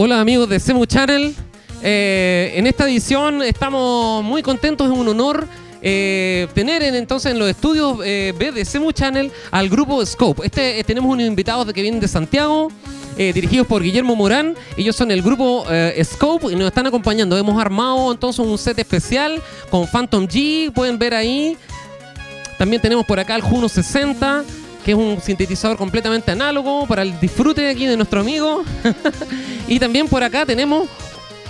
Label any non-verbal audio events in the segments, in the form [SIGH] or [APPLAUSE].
Hola amigos de Semu Channel. Eh, en esta edición estamos muy contentos, es un honor eh, tener en, entonces en los estudios eh, B de Semu Channel al grupo Scope. Este, tenemos unos invitados que vienen de Santiago, dirigidos por Guillermo Morán. Ellos son el grupo Scope y nos están acompañando. Hemos armado entonces un set especial con Phantom G, pueden ver ahí. También tenemos por acá el Juno 60, que es un sintetizador completamente análogo para el disfrute aquí de nuestro amigo. [LAUGHS] y también por acá tenemos,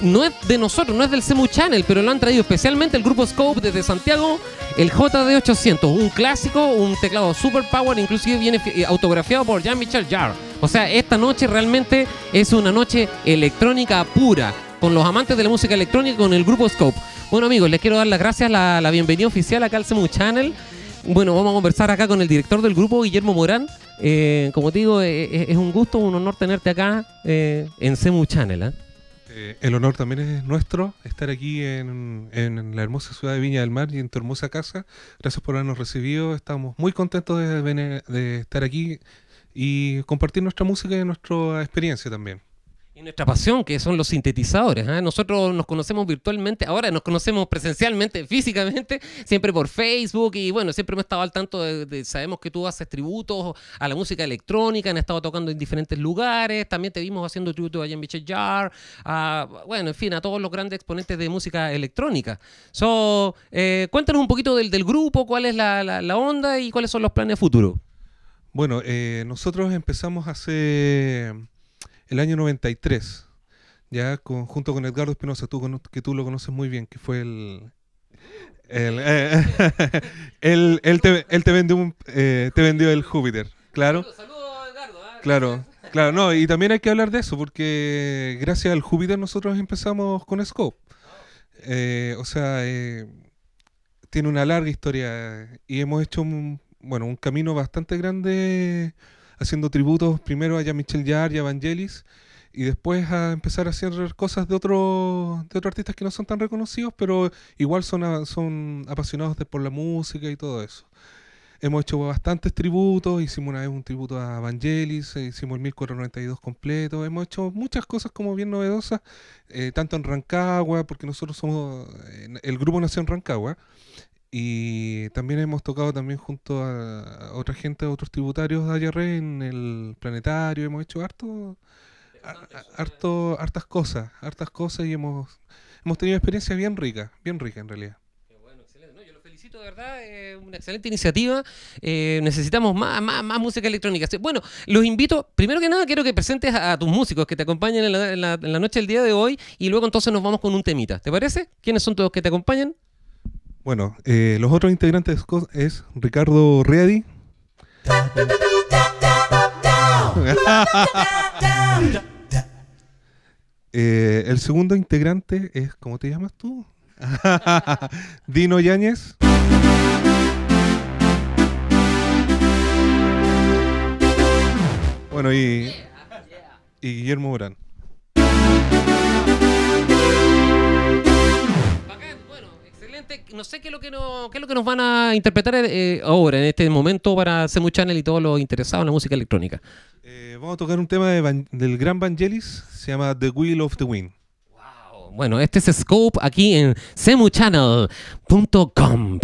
no es de nosotros, no es del Semu Channel, pero lo han traído especialmente el grupo Scope desde Santiago, el JD800, un clásico, un teclado super power, inclusive viene fi- autografiado por Jean-Michel Jarre. O sea, esta noche realmente es una noche electrónica pura con los amantes de la música electrónica con el grupo Scope. Bueno amigos, les quiero dar las gracias, la, la bienvenida oficial acá al Semu Channel. Bueno, vamos a conversar acá con el director del grupo, Guillermo Morán. Eh, como te digo, eh, eh, es un gusto, un honor tenerte acá eh, en Semu Channel. ¿ah? El honor también es nuestro estar aquí en, la hermosa ciudad de Viña del Mar y en tu hermosa casa. Gracias por habernos recibido. Estamos muy contentos de, de estar aquí y compartir nuestra música y nuestra experiencia también. Y nuestra pasión, que son los sintetizadores. ¿ah? Nosotros nos conocemos virtualmente, ahora nos conocemos presencialmente, [LAUGHS] físicamente, siempre por Facebook y bueno, siempre hemos estado al tanto de, de- sabemos que tú haces tributos a la música electrónica, han estado tocando en diferentes lugares, también te vimos haciendo tributos a Jean-Michel Jarre, a, bueno, en fin, a todos los grandes exponentes de música electrónica. So, eh, cuéntanos un poquito del, del grupo, cuál es la, la- onda y cuáles son los planes futuros. Bueno, eh, nosotros empezamos hace el año 93, ya con- junto con Edgardo Espinosa, tú, que tú lo conoces muy bien, que fue el... el- eh, él, él te, él te vendió un, eh, te vendió el Júpiter, claro. Saludos, Edgardo. ¿ah? Claro, [LAUGHS] claro, no, y también hay que hablar de eso, porque gracias al Júpiter nosotros empezamos con Scope. Eh, o sea, eh, tiene una larga historia y hemos hecho un, bueno, un camino bastante grande haciendo tributos primero a Jean-Michel Jarre y a Vangelis y después a empezar a hacer cosas de otros de otros artistas que no son tan reconocidos, pero igual son, son apasionados de, por la música y todo eso. Hemos hecho bastantes tributos, hicimos una vez un tributo a Vangelis, eh, hicimos el 1492 completo, hemos hecho muchas cosas como bien novedosas, eh, tanto en Rancagua, porque nosotros somos, el grupo nació en Rancagua, y también hemos tocado también junto a, otra gente, a otros tributarios de AYR en el planetario, hemos hecho harto, harto, hartas cosas, hartas cosas y hemos, hemos tenido experiencias bien ricas, bien ricas en realidad. Qué bueno, excelente. No, yo lo felicito de verdad, eh, una excelente iniciativa. Eh, necesitamos más, más, más música electrónica. Bueno, los invito, primero que nada quiero que presentes a, a tus músicos que te acompañan en la, en la- en la noche del día de hoy y luego entonces nos vamos con un temita. ¿Te parece? ¿Quiénes son todos que te acompañan? Bueno, eh, los otros integrantes es Ricardo Ready. [LAUGHS] Eh, el segundo integrante es, ¿cómo te llamas tú? [LAUGHS] Dino Yáñez. Bueno, y, y Guillermo Morán. No sé qué es lo que, no, qué es lo que nos van a interpretar eh, ahora, en este momento, para Semu Channel y todos los interesados en la música electrónica. Eh, vamos a tocar un tema de Van- del gran Vangelis, se llama The Wheel of the Wind. Wow. Bueno, este es Scope aquí en semuchannel.com.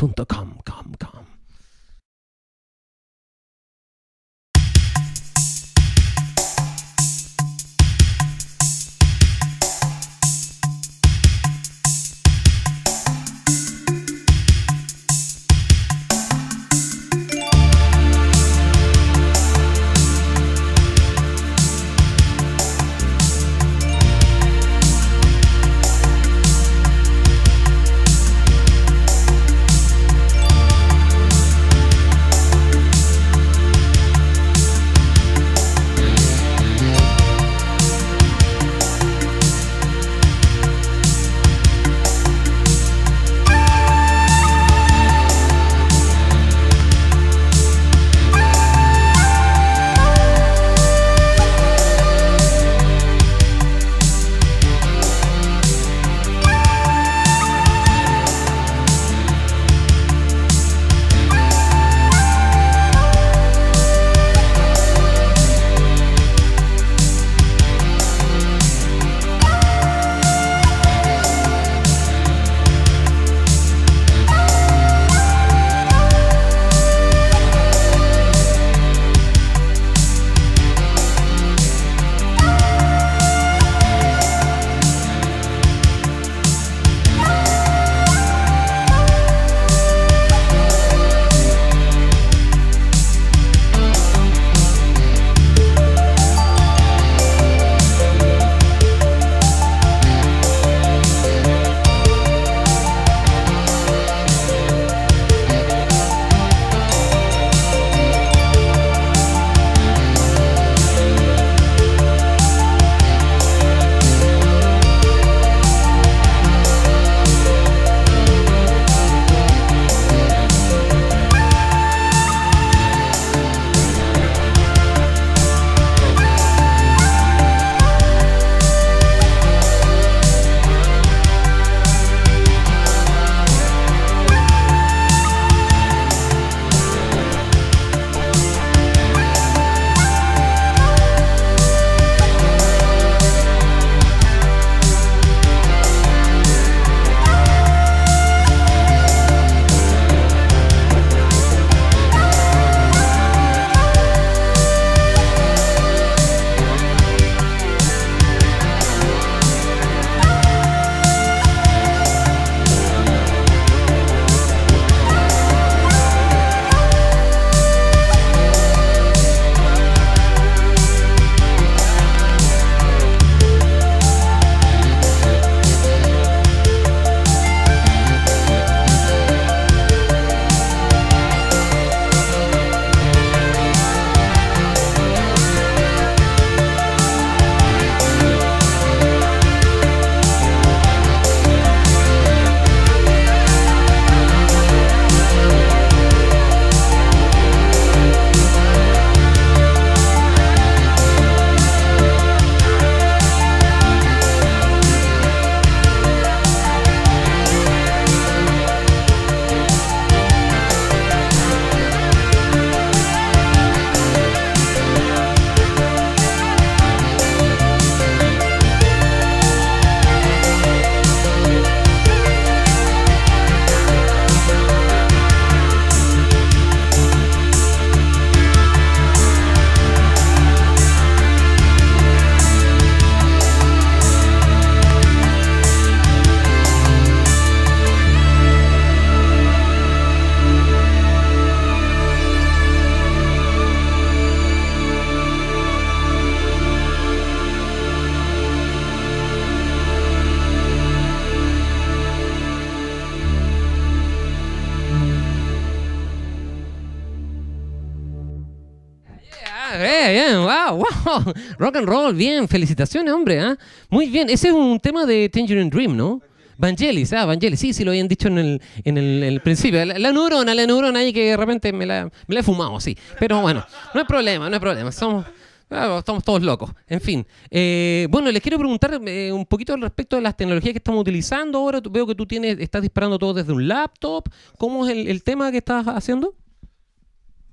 [LAUGHS] Rock and roll, bien, felicitaciones, hombre. ¿ah? Muy bien, ese es un tema de Tangerine Dream, ¿no? Vangelis, ah, Vangelis, sí, sí lo habían dicho en el, en el, principio. La, neurona, la neurona ahí que de repente me la, me la he fumado, sí. Pero bueno, no hay problema, no hay problema. Somos, ah, estamos todos locos. En fin. Eh, bueno, les quiero preguntar eh, un poquito al respecto de las tecnologías que estamos utilizando ahora. Veo que tú tienes, estás disparando todo desde un laptop. ¿Cómo es el, tema que estás haciendo?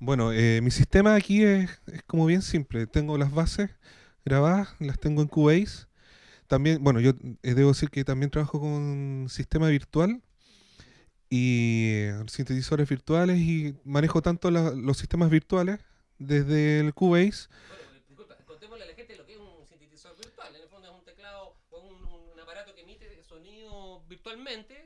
Bueno, eh, mi sistema aquí es, como bien simple. Tengo las bases grabadas, las tengo en Cubase también, bueno, yo eh, debo decir que también trabajo con sistema virtual y eh, sintetizadores virtuales y manejo tanto los sistemas virtuales desde el Cubase. Disculpa, contémosle a la gente lo que es un virtual. En el fondo es un teclado o un aparato que emite sonido virtualmente.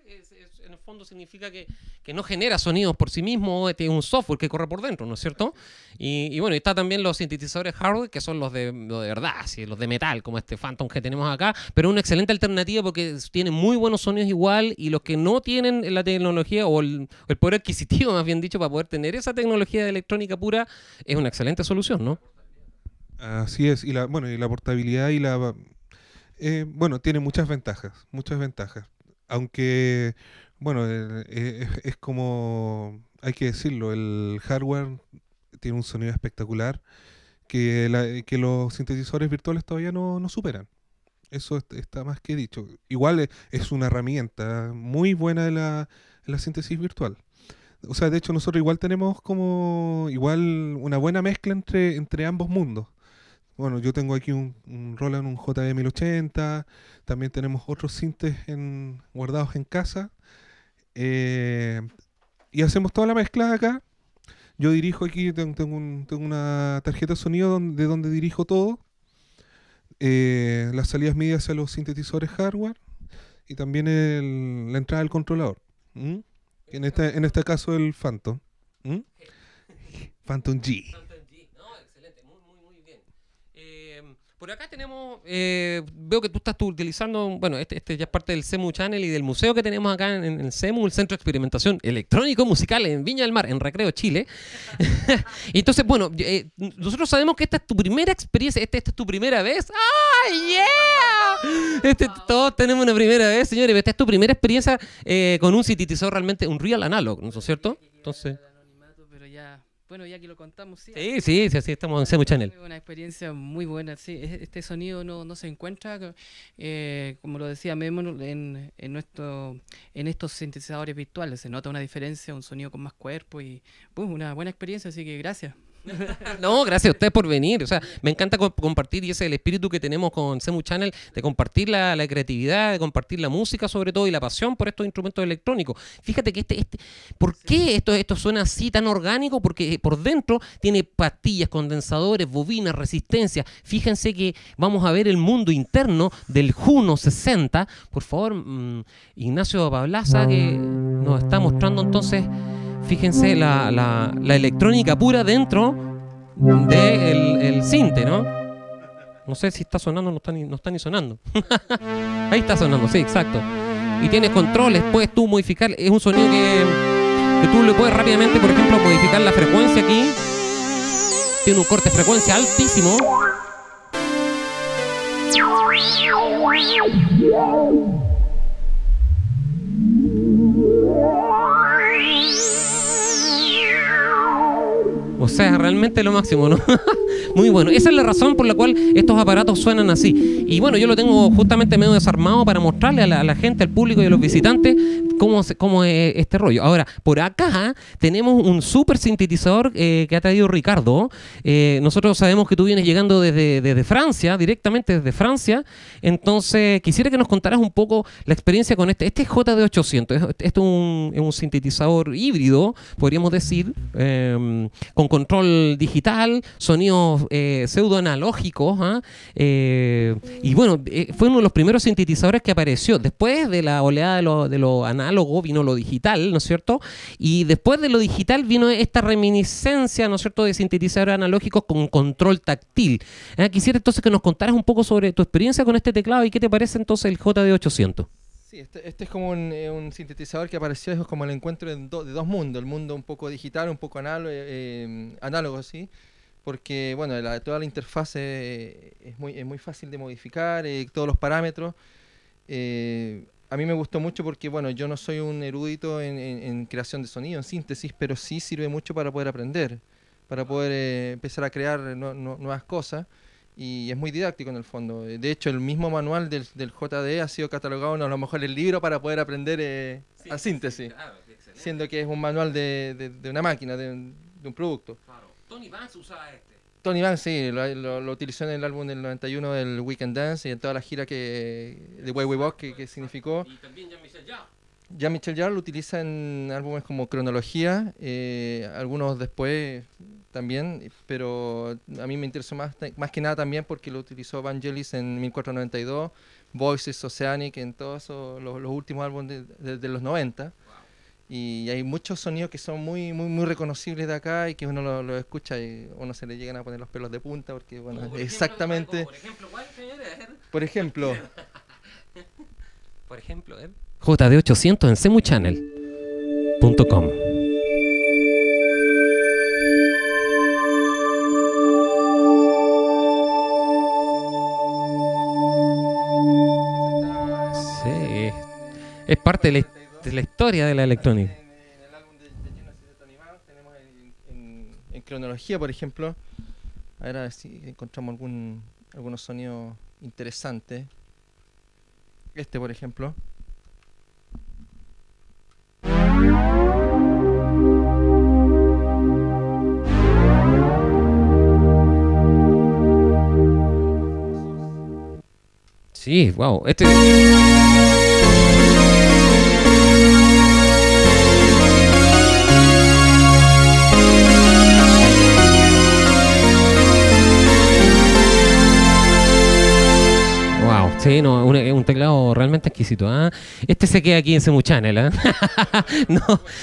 Es, fondo significa que, que, no genera sonidos por sí mismo, tiene un software que corre por dentro, ¿no es cierto? Y, y bueno, está también los sintetizadores hardware, que son los de, de verdad, los de metal, como este Phantom que tenemos acá, pero una excelente alternativa porque tiene muy buenos sonidos igual y los que no tienen la tecnología o el, poder adquisitivo, [LAUGHS] más bien dicho, para poder tener esa tecnología de electrónica pura, es una excelente solución, ¿no? Así es, y la, bueno, y la portabilidad y la... Eh, bueno, tiene muchas ventajas, muchas ventajas. Aunque bueno, eh, eh, es, como, hay que decirlo, el hardware tiene un sonido espectacular que, que los sintetizadores virtuales todavía no, no superan. Eso está más que dicho. Igual es una herramienta muy buena la, la síntesis virtual. O sea, de hecho nosotros igual tenemos como igual una buena mezcla entre, entre ambos mundos. Bueno, yo tengo aquí un, Roland, un JD1080, también tenemos otros sintes en, guardados en casa eh, y hacemos toda la mezcla acá. Yo dirijo aquí, tengo, una tarjeta de sonido de donde dirijo todo. Eh, las salidas medias hacia los sintetizadores hardware y también la entrada del controlador. En, este, en este caso el Phantom. Phantom G. Por acá tenemos, eh, veo que tú estás utilizando, bueno, este, este, ya es parte del CEMU Channel y del museo que tenemos acá en, el CEMU, el Centro de Experimentación Electrónico Musical en Viña del Mar, en Recreo, Chile. [LAUGHS] Entonces, bueno, eh, nosotros sabemos que esta es tu primera experiencia, esta, esta es tu primera vez. ¡Ah, yeah! Este, todos tenemos una primera vez, señores, esta es tu primera experiencia eh, con un sintetizador realmente, un real analog, ¿no es cierto? Entonces... Bueno, ya que lo contamos, sí. Sí, sí, sí, estamos en Semu Channel. Una experiencia muy buena, sí. Este sonido no, no se encuentra, eh, como lo decía Memo, en, en, nuestro, en estos sintetizadores virtuales. Se nota una diferencia, un sonido con más cuerpo y pues, una buena experiencia, así que gracias. [LAUGHS] no, gracias a ustedes por venir. O sea, me encanta compartir y ese es el espíritu que tenemos con Semu Channel de compartir la, creatividad, de compartir la música sobre todo y la pasión por estos instrumentos electrónicos. Fíjate que este, este ¿por qué esto, esto suena así tan orgánico? Porque por dentro tiene pastillas, condensadores, bobinas, resistencia. Fíjense que vamos a ver el mundo interno del Juno 60. Por favor, mm, Ignacio Pablaza, que nos está mostrando entonces fíjense la, la, electrónica pura dentro del de el cinte, ¿no? No sé si está sonando o no está ni, no está ni sonando. [LAUGHS] Ahí está sonando, sí, exacto. Y tienes controles, puedes tú modificar. Es un sonido que, que tú le puedes rápidamente, por ejemplo, modificar la frecuencia aquí. Tiene un corte de frecuencia altísimo. O sea, realmente lo máximo, ¿no? [LAUGHS] Muy bueno. Esa es la razón por la cual estos aparatos suenan así. Y bueno, yo lo tengo justamente medio desarmado para mostrarle a la, gente, al público y a los visitantes cómo, es este rollo. Ahora, por acá tenemos un super sintetizador eh, que ha traído Ricardo. Eh, nosotros sabemos que tú vienes llegando desde, Francia, directamente desde Francia. Entonces, quisiera que nos contaras un poco la experiencia con este. Este es JD800. Este es un, sintetizador híbrido, podríamos decir, eh, con control digital, sonidos eh, pseudoanalógicos. ¿ah? Eh, y bueno, fue uno de los primeros sintetizadores que apareció. Después de la oleada de lo, de lo, vino lo digital, ¿no es cierto? Y después de lo digital vino esta reminiscencia, ¿no es cierto?, de sintetizadores analógicos con control táctil. ¿Ah? Quisiera entonces que nos contaras un poco sobre tu experiencia con este teclado y qué te parece entonces el JD800. Sí, este, este, es como eh, un, sintetizador que apareció, es como el encuentro de, dos mundos, el mundo un poco digital, un poco análogo, eh, análogo sí, porque bueno, toda la interfaz eh, es, muy, es muy fácil de modificar, eh, todos los parámetros. A mí me gustó mucho porque bueno, yo no soy un erudito en, en- en creación de sonido, en síntesis, pero sí sirve mucho para poder aprender, para poder eh, empezar a crear nu- nu- nuevas cosas. Y es muy didáctico en el fondo. De hecho, el mismo manual del, del JD ha sido catalogado a lo mejor el libro para poder aprender eh, a síntesis, siendo que es un manual de, de- de una máquina, de un, de un producto. Tony Vance usaba este. Tony Van sí, lo, lo- lo utilizó en el álbum del 91 del Weekend Dance y en toda la gira que, de Way We Walk que, que significó. Y también Jean-Michel Jarre. Jean-Michel Jarre lo utiliza en álbumes como Cronología, eh, algunos después también, pero a mí me interesó más, más que nada también porque lo utilizó Vangelis en 1492, Voices Oceanic en todos los, los últimos álbumes de, de- de los 90. Y hay muchos sonidos que son muy muy muy reconocibles de acá y que uno lo, lo escucha y uno se le llegan a poner los pelos de punta porque bueno, Como por ejemplo, exactamente, Por ejemplo, por [LAUGHS] ejemplo, Por ejemplo, ¿eh? JD800 en semuchannel.com. Sí, es parte de la, de la historia de la electrónica. En, en el álbum de, de Tony Banks tenemos en, en- en cronología, por ejemplo. A ver, a ver si encontramos algún, algunos sonidos interesantes. Este, por ejemplo. Sí, wow. Este. Sí, no, un, teclado realmente exquisito. ¿ah? Este se queda aquí en Semu Channel. ¿ah? [LAUGHS] no,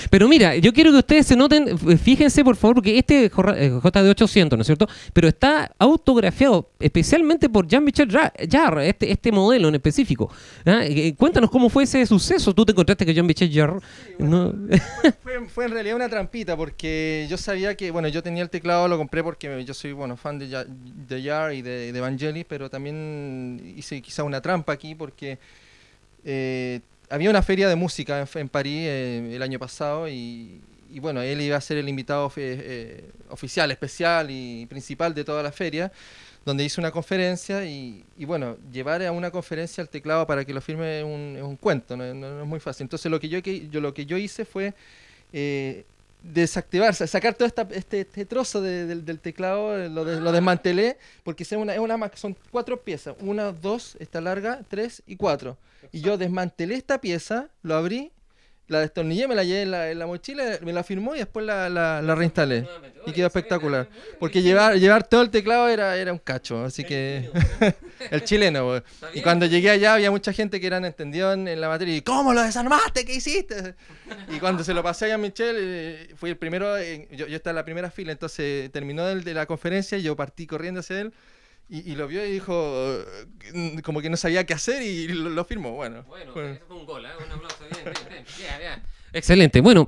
pero mira, yo quiero que ustedes se noten, f- fíjense por favor, porque este es jorra- eh, JD800, ¿no es cierto? Pero está autografiado especialmente por Jean-Michel Jarre, este, este modelo en específico. ¿ah? Eh, Cuéntanos cómo fue ese suceso. Tú te encontraste que Jean-Michel Jarre. no- [LAUGHS] Fue, en realidad una trampita porque yo sabía que, bueno, yo tenía el teclado, lo compré porque yo soy, bueno, fan de, de Jar y de, de pero también hice quizá una trampa aquí porque eh, había una feria de música en, en París eh, el año pasado y, y, bueno, él iba a ser el invitado eh, oficial, especial y principal de toda la feria donde hizo una conferencia y, y, bueno, llevar a una conferencia el teclado para que lo firme es un, un cuento, no, es muy fácil. Entonces lo que yo, yo, lo que yo hice fue desactivar, sa- sacar todo esta- este, este trozo de- del, del teclado, eh, lo, de- lo desmantelé, porque es una, es una son cuatro piezas, una, dos, esta larga, tres y cuatro. Y yo desmantelé esta pieza, lo abrí, la destornillé, me la llevé en la, en la mochila, me la firmó y después la, la- la reinstalé. Y quedó espectacular. Porque llevar, llevar todo el teclado era, era un cacho, así que... [LAUGHS] el chileno. Y cuando llegué allá había mucha gente que eran entendidos en, en la materia y ¿cómo lo desarmaste? ¿Qué hiciste? Y cuando se lo pasé a Jean Michel, eh, fui el primero, yo, yo estaba en la primera fila, entonces terminó el de la conferencia y yo partí corriendo hacia él y, y lo vio y dijo eh, como que no sabía qué hacer y lo, lo firmó. Bueno, Bueno, fue- eso fue un gol, ¿eh? un aplauso. Bien, bien, bien. Bien, bien. Excelente. Bueno,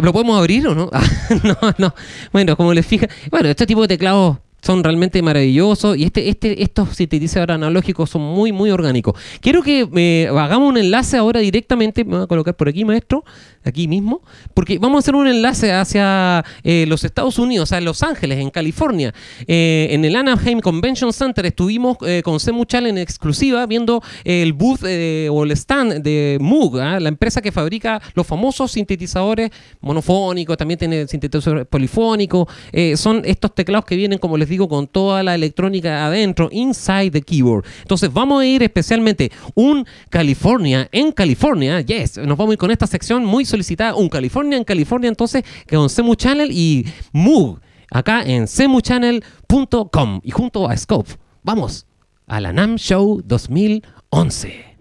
¿lo podemos abrir o no? [LAUGHS] Ah, no, no. Bueno, como les fija, bueno, este tipo de teclados son realmente maravillosos y este, este, estos sintetizadores analógicos son muy, muy orgánicos. Quiero que eh, hagamos un enlace ahora directamente, me voy a colocar por aquí, maestro, aquí mismo, porque vamos a hacer un enlace hacia eh, los Estados Unidos, a Los Ángeles, en California. Eh, en el Anaheim Convention Center estuvimos eh, con Semuchal en exclusiva viendo el booth o el stand de Moog, ¿ah? la empresa que fabrica los famosos sintetizadores monofónicos, también tiene sintetizadores polifónicos. son estos teclados que vienen, como les digo, con toda la electrónica adentro, inside the keyboard. Entonces vamos a ir especialmente un California en California, yes, nos vamos a ir con esta sección muy solicitada, un California en California, entonces, que con Semu Channel y Moog, acá en semuchannel.com y junto a Scope. Vamos a la NAM Show 2011.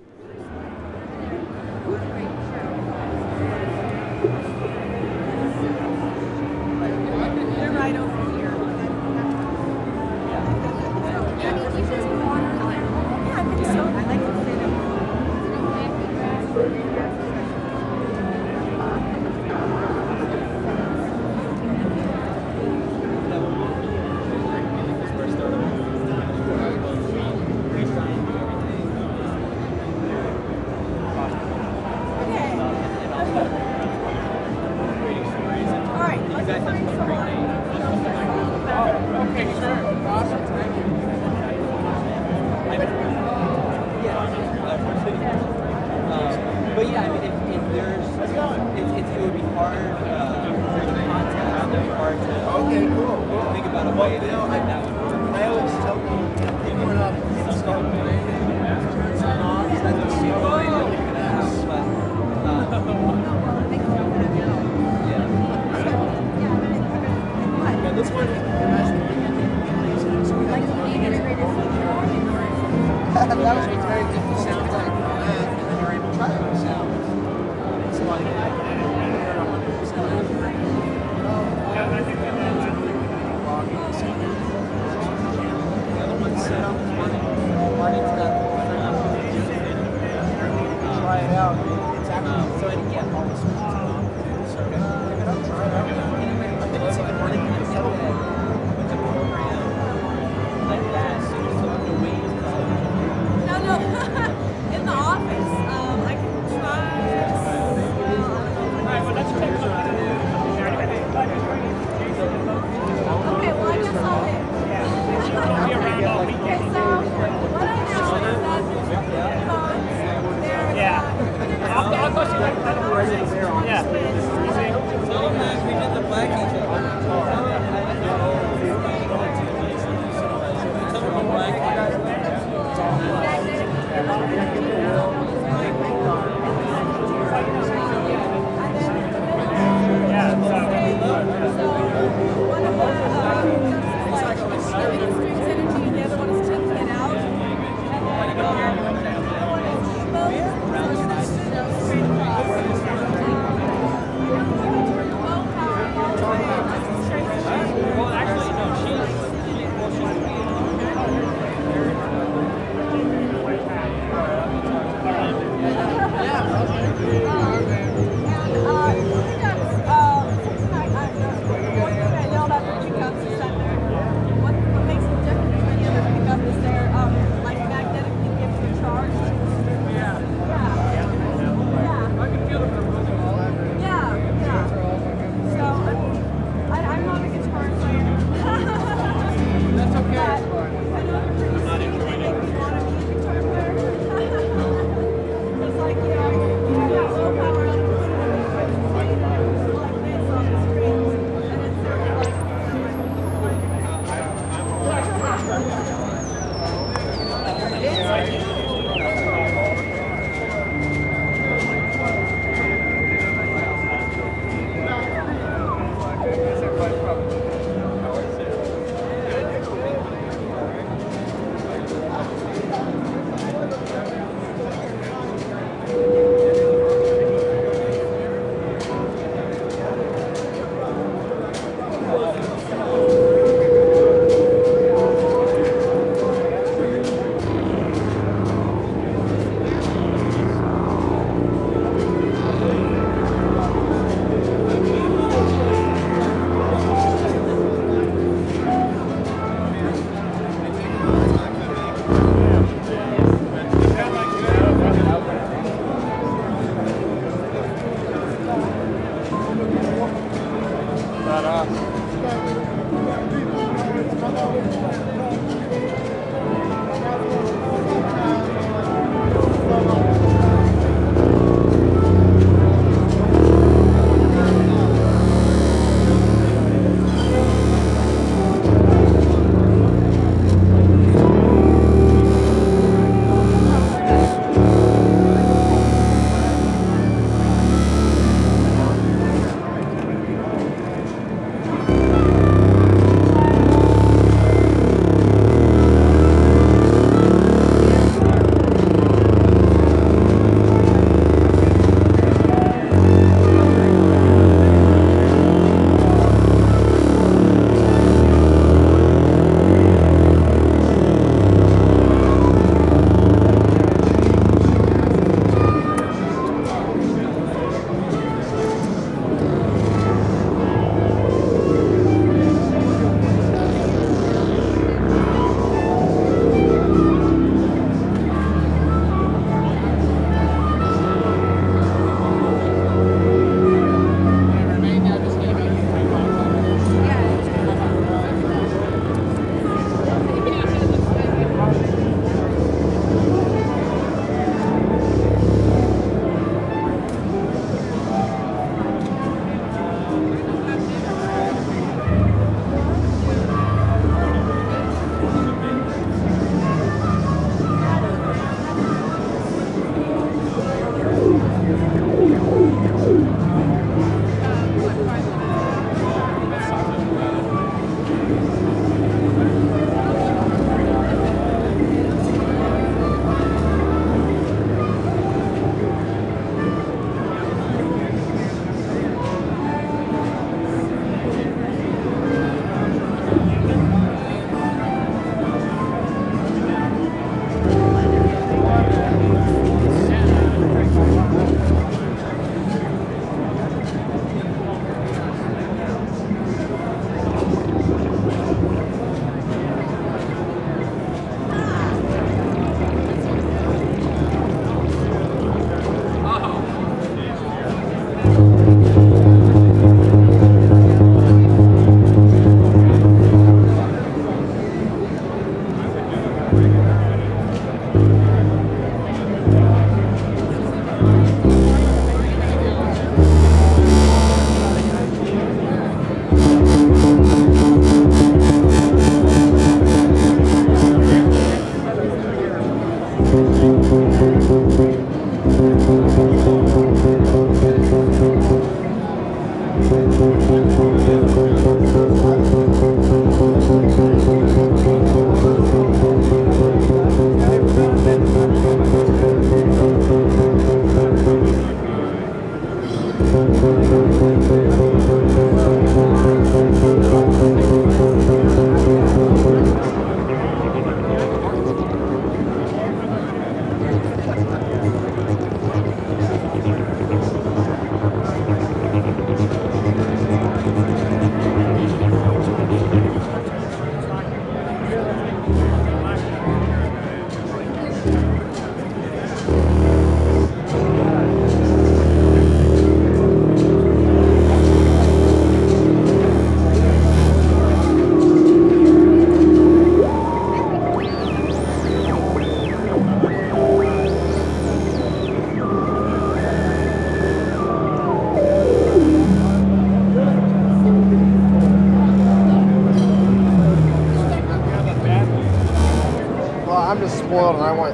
grilled, and I want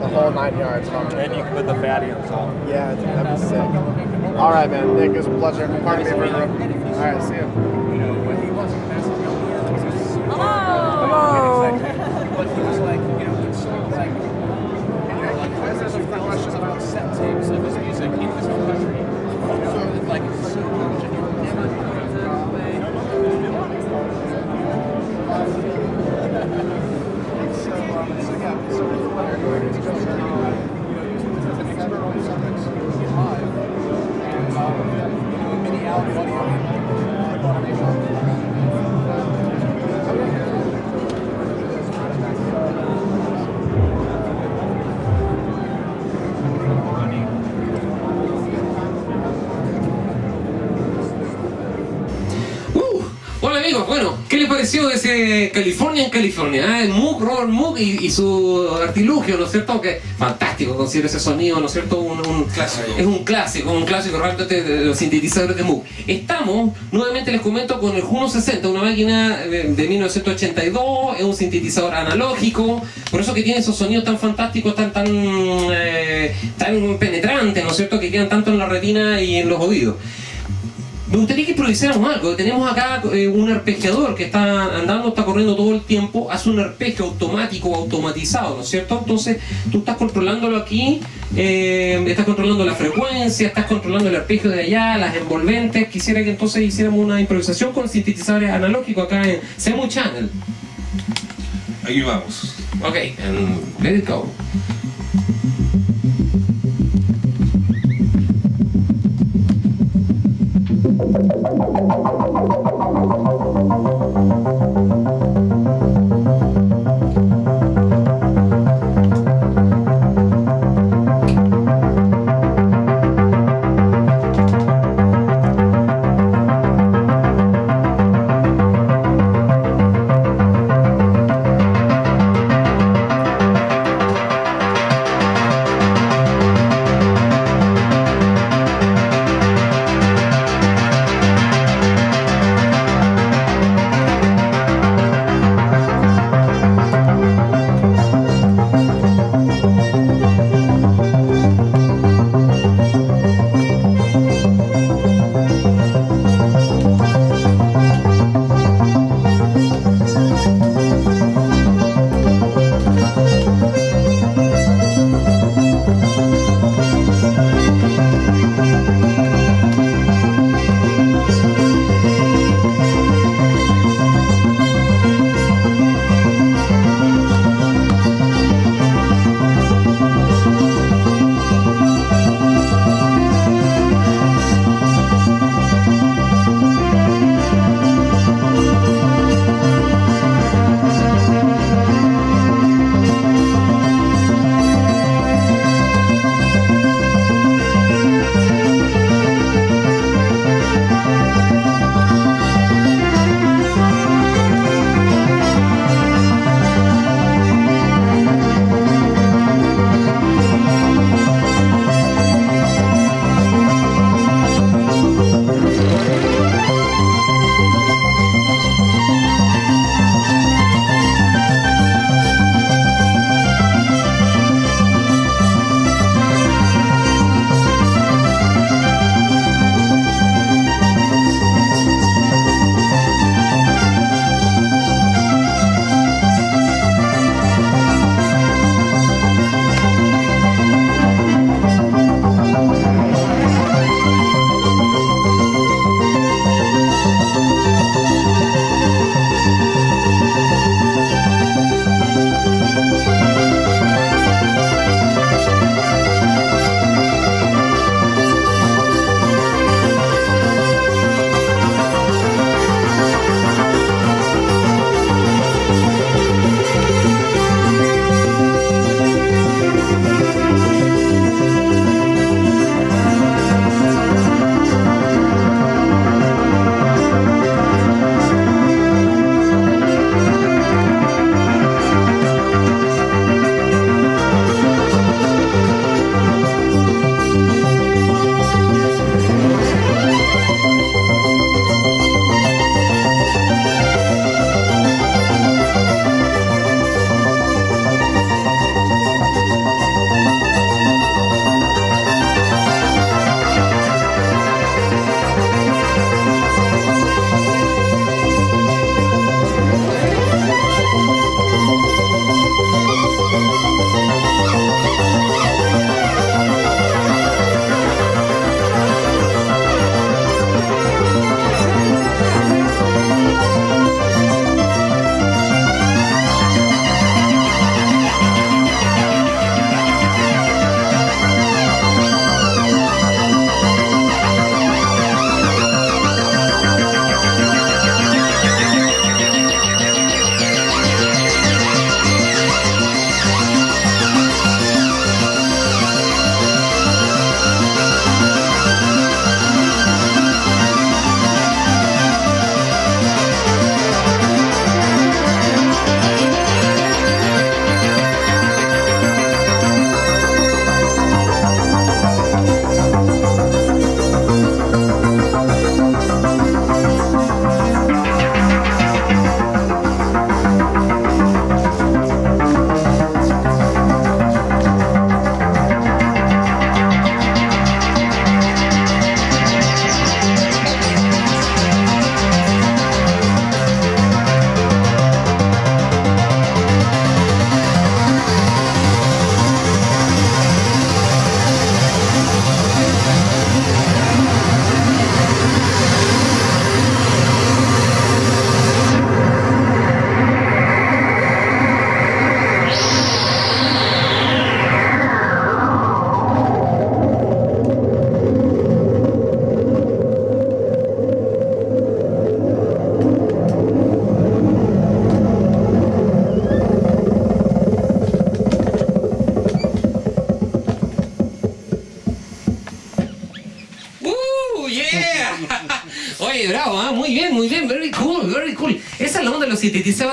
the whole nine yards. And you can put the fatty on top. Yeah, dude, that'd be sick. All right, man. Nick, it was a pleasure. Pardon me, bro. All right, see you. Hello. Hello. [LAUGHS] [LAUGHS] questions about set tapes. Sorry. ¿Qué les pareció ese California en California? eh? Moog, Robert Moog y, y su artilugio, ¿no es cierto? Que fantástico, considero ese sonido, ¿no es cierto? Un, un- Clásico. Es un clásico, un clásico realmente de los sintetizadores de Moog. Estamos, nuevamente les comento, con el Juno 60, una máquina de, de 1982, es un sintetizador analógico, por eso que tiene esos sonidos tan fantásticos, tan, tan, eh, tan penetrantes, ¿no es cierto? Que quedan tanto en la retina y en los oídos. Me gustaría que improvisáramos algo. Tenemos acá eh, un arpegiador que está andando, está corriendo todo el tiempo, hace un arpegio automático o automatizado, ¿no es cierto? Entonces tú estás controlándolo aquí, eh, estás controlando la frecuencia, estás controlando el arpegio de allá, las envolventes. Quisiera que entonces hiciéramos una improvisación con sintetizadores analógicos acá en Semu Channel. Aquí vamos. Ok, and let it go.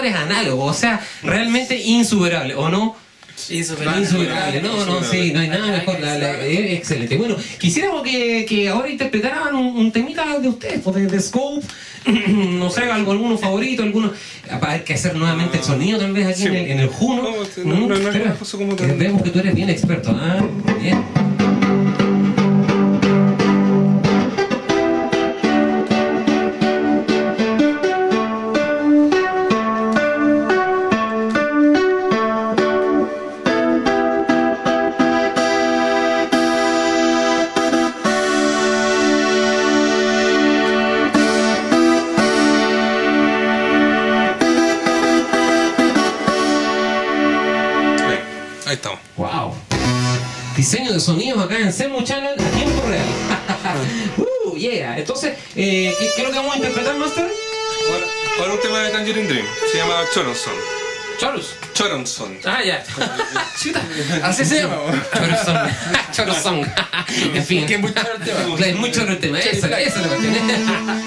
Sintetizadores análogos, o sea, realmente insuperable, ¿o no? Insuperable, no, no, sí, no hay nada mejor. la- la- eh, excelente. Bueno, quisiéramos que, que ahora interpretaran un, un temita de ustedes, pues, de, de Scope, no sé, algo, alguno favorito, alguno. Hay que hacer nuevamente el sonido tal vez aquí Sí. en, el, en el Juno. No, no, no, Mm, no es espera, una cosa como que tan- Vemos Tangerine Dream. Se llama Choronson. Chorus. Choronson. Ah, ya. Chuta. Así se llama. Choruzón. Choruzón. en fin. Que choro el tema. Es muy choro el tema. Eso es lo que tiene.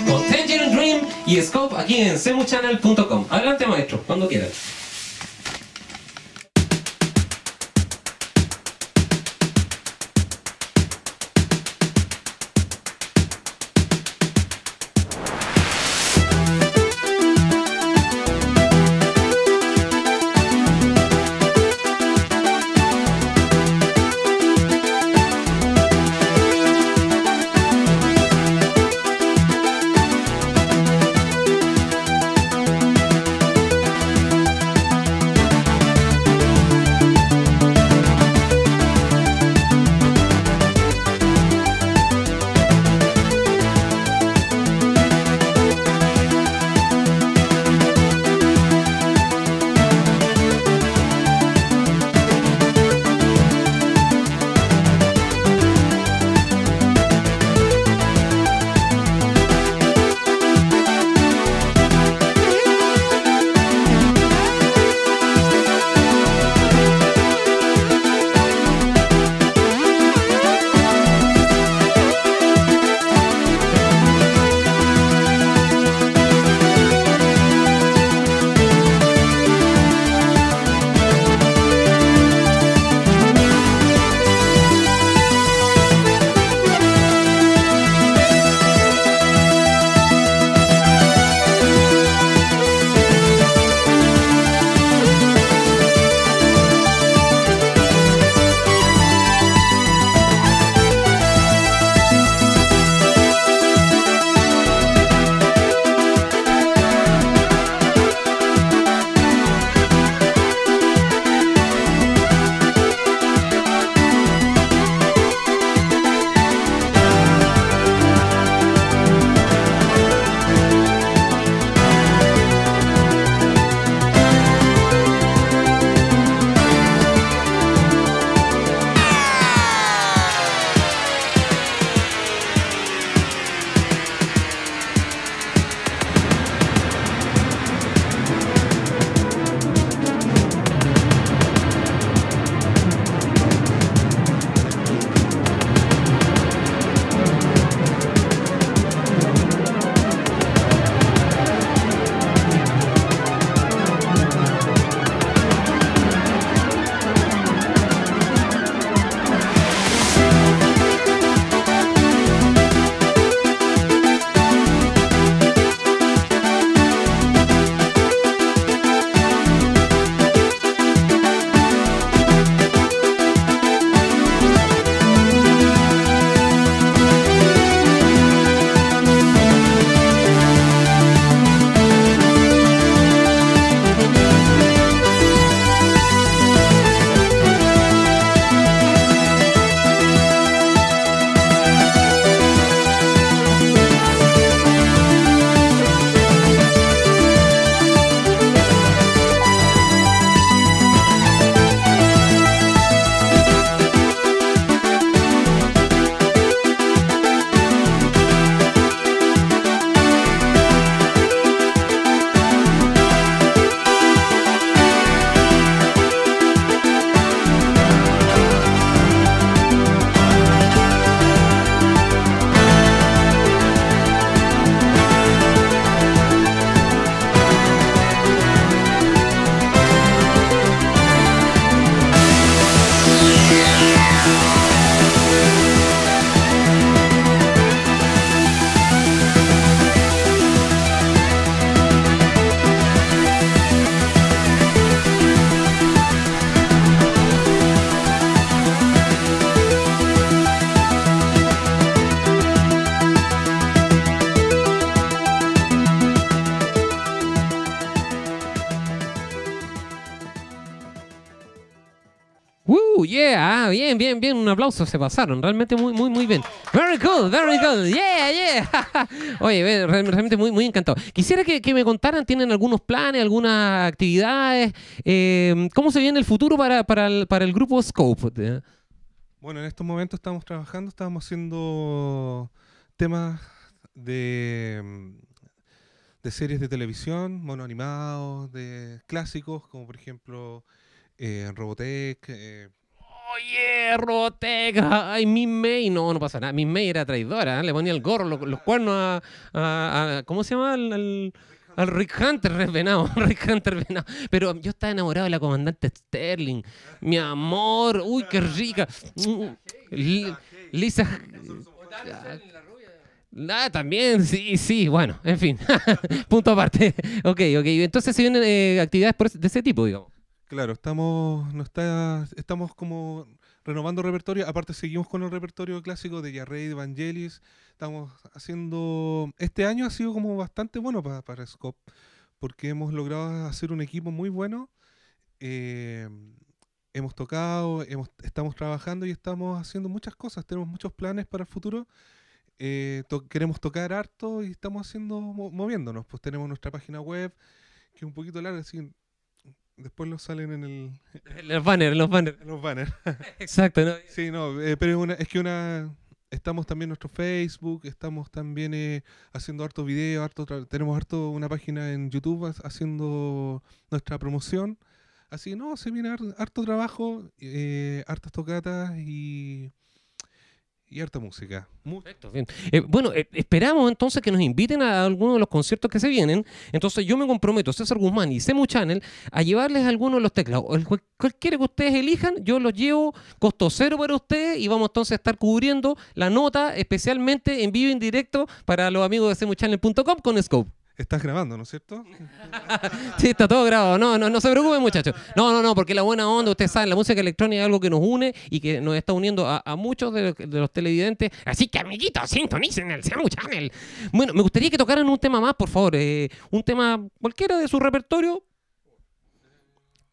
Con Tangerine Dream y Scope aquí en semuchannel.com. Adelante, maestro, cuando quieran. Un aplauso, se pasaron, realmente muy, muy, muy bien. Very cool, very cool, yeah, yeah. [LAUGHS] Oye, realmente muy, muy encantado. Quisiera que, me contaran, ¿tienen algunos planes, algunas actividades? Eh, ¿Cómo se viene el futuro para, el, grupo Scope? Eh, Bueno, en estos momentos estamos trabajando, estamos haciendo temas de, mm, de series de televisión, mono animados, de clásicos, como por ejemplo eh, Robotech. eh, Oye, Roteca, ay, Miss May. No, no pasa nada. Miss May era traidora, ¿eh? le ponía el gorro, los, cuernos a, a- ¿Cómo se llama? Al, Rick Hunter, [LAUGHS] Red venado, [LAUGHS] Rick Hunter venado. Pero yo estaba enamorado de la comandante Sterling. Mi amor, uy, qué rica. Li- Lisa. Ah, también, sí, sí, bueno, en fin. [LAUGHS] Punto aparte. ok, ok. Entonces se vienen eh, actividades de ese tipo, digamos. Claro, estamos, no está, estamos como renovando repertorio. Aparte seguimos con el repertorio clásico de Yarrey, de Vangelis. Estamos haciendo... Este año ha sido como bastante bueno pa- para Scope, porque hemos logrado hacer un equipo muy bueno. Eh, hemos tocado, hemos, estamos trabajando y estamos haciendo muchas cosas. Tenemos muchos planes para el futuro. Eh, queremos tocar harto y estamos haciendo, mo- moviéndonos. Pues tenemos nuestra página web, que es un poquito larga, así después lo salen en el, [LAUGHS] Los banners, los banners. en los banners. [LAUGHS] Exacto, ¿no? Sí, no, eh, pero es, una, es que una... Estamos también en nuestro Facebook, estamos también eh, haciendo harto video, harto tenemos harto una página en YouTube ha- haciendo nuestra promoción. Así que no, se viene har- harto trabajo, eh, hartas tocatas y, y harta música. Perfecto, bien. Eh, bueno, eh, esperamos entonces que nos inviten a algunos de los conciertos que se vienen. Entonces yo me comprometo, César Guzmán y Semu Channel, a llevarles algunos de los teclados. Cualquiera que ustedes elijan, yo los llevo costo cero para ustedes y vamos entonces a estar cubriendo la nota especialmente en vivo y en directo para los amigos de semuchannel.com con Scope. Estás grabando, ¿no es cierto? [LAUGHS] Sí, está todo grabado. No, no, no se preocupen, muchachos. No, no, no, porque la buena onda, ustedes saben, la música electrónica es algo que nos une y que nos está uniendo a, muchos de, de los televidentes. Así que, amiguitos, sintonicen el Semu Channel. Bueno, me gustaría que tocaran un tema más, por favor. eh, un tema cualquiera de su repertorio.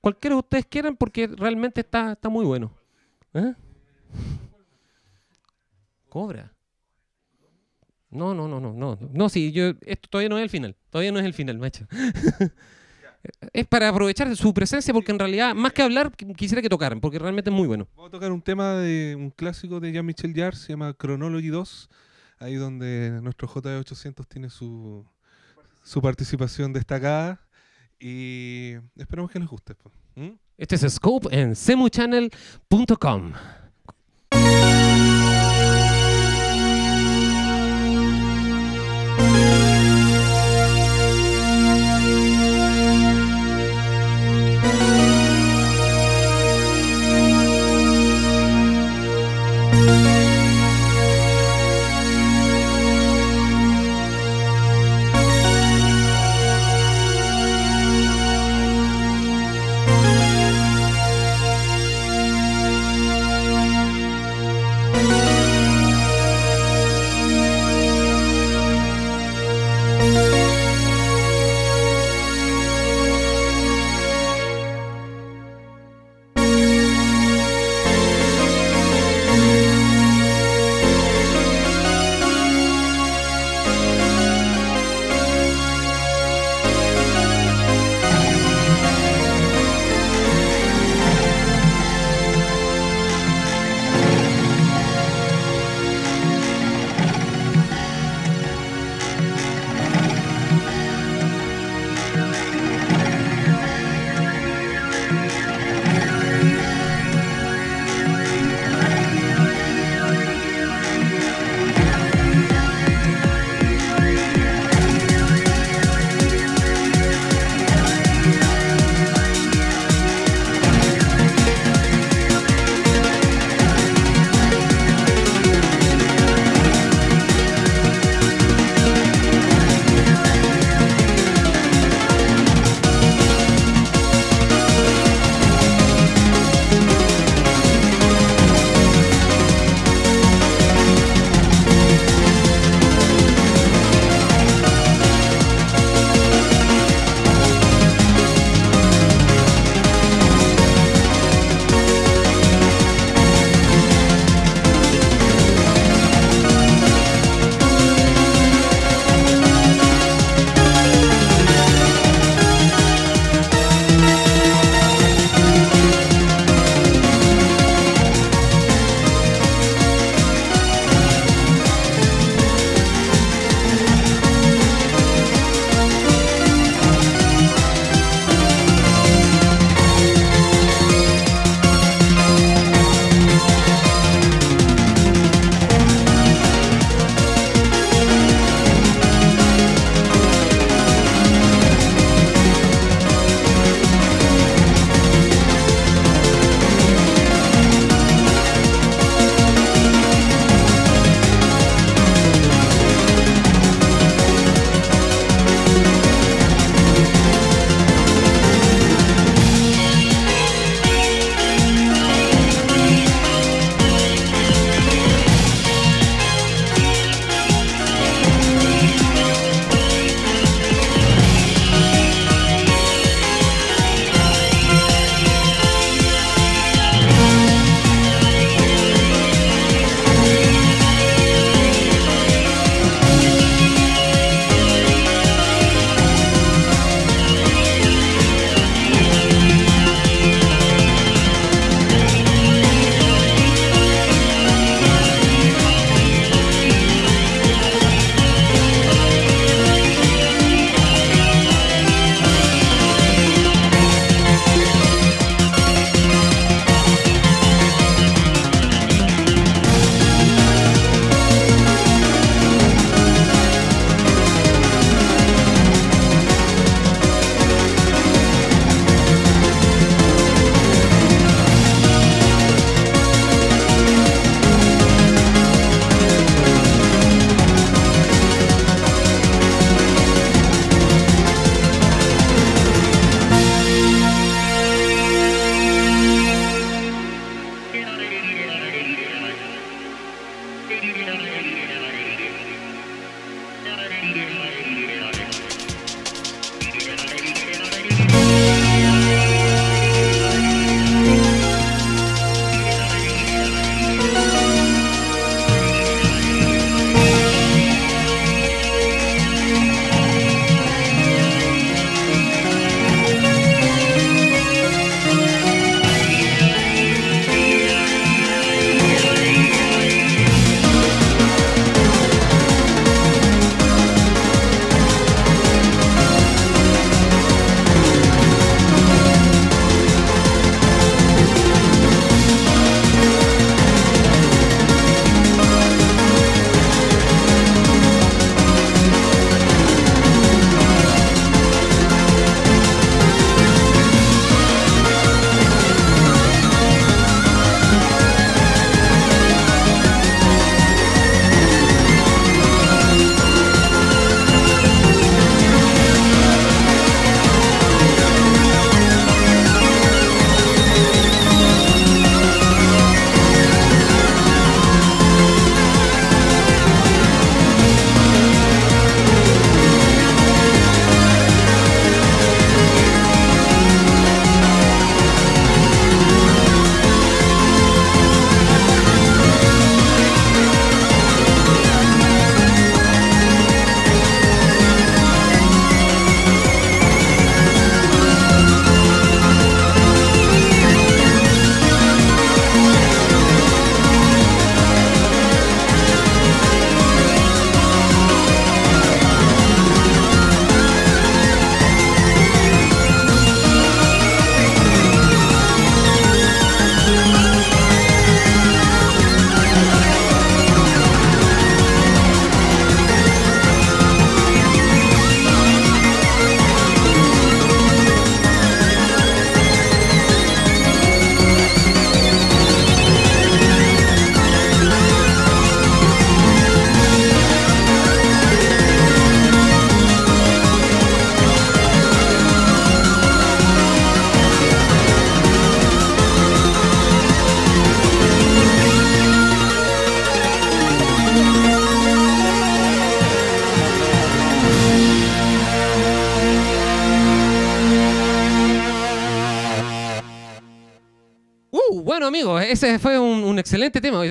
Cualquiera que ustedes quieran, porque realmente está, está muy bueno. ¿Eh? Cobra. No, no, no, no, no. No, sí, yo, esto todavía no es el final. Todavía no es el final, macho. [LAUGHS] es para aprovechar su presencia, porque en realidad, más que hablar, qu- quisiera que tocaran, porque realmente es muy bueno. Vamos a tocar un tema de un clásico de Jean-Michel Jarre, se llama Chronology 2, ahí donde nuestro JD800 tiene su, su participación destacada y esperamos que les guste. pues. ¿Mm? Este es Scope en semuchannel.com.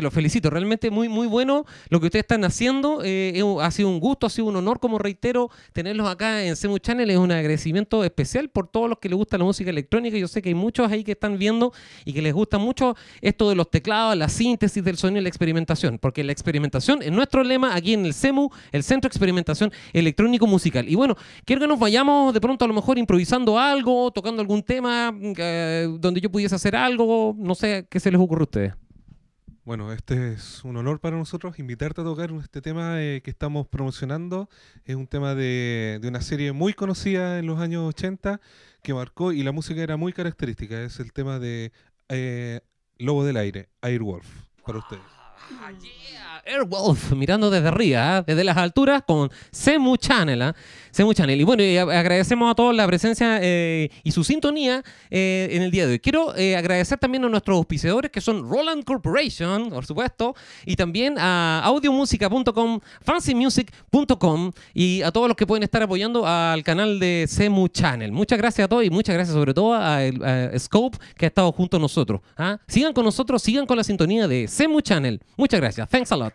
los felicito, realmente muy muy bueno lo que ustedes están haciendo, eh, ha sido un gusto, ha sido un honor, como reitero, tenerlos acá en Semu Channel, es un agradecimiento especial por todos los que les gusta la música electrónica, yo sé que hay muchos ahí que están viendo y que les gusta mucho esto de los teclados, la síntesis del sonido y la experimentación, porque la experimentación es nuestro lema aquí en el CEMU, el Centro de Experimentación Electrónico Musical. Y bueno, quiero que nos vayamos de pronto a lo mejor improvisando algo, tocando algún tema eh, donde yo pudiese hacer algo, no sé qué se les ocurre a ustedes. Bueno, este es un honor para nosotros invitarte a tocar este tema eh, que estamos promocionando. Es un tema de, de una serie muy conocida en los años 80 que marcó y la música era muy característica. Es el tema de eh, Lobo del Aire, Airwolf, para ustedes. Airwolf, mirando desde arriba, ¿ah? desde las alturas, con Semu Channel. ¿ah? Semu Channel. Y bueno, y agradecemos a todos la presencia eh, y su sintonía eh, en el día de hoy. Quiero eh, agradecer también a nuestros auspiciadores, que son Roland Corporation, por supuesto, y también a audiomusica.com, fancymusic.com y a todos los que pueden estar apoyando al canal de Semu Channel. Muchas gracias a todos y muchas gracias sobre todo a, a Scope, que ha estado junto a nosotros. ¿ah? Sigan con nosotros, sigan con la sintonía de Semu Channel. Muchas gracias. Thanks a lot.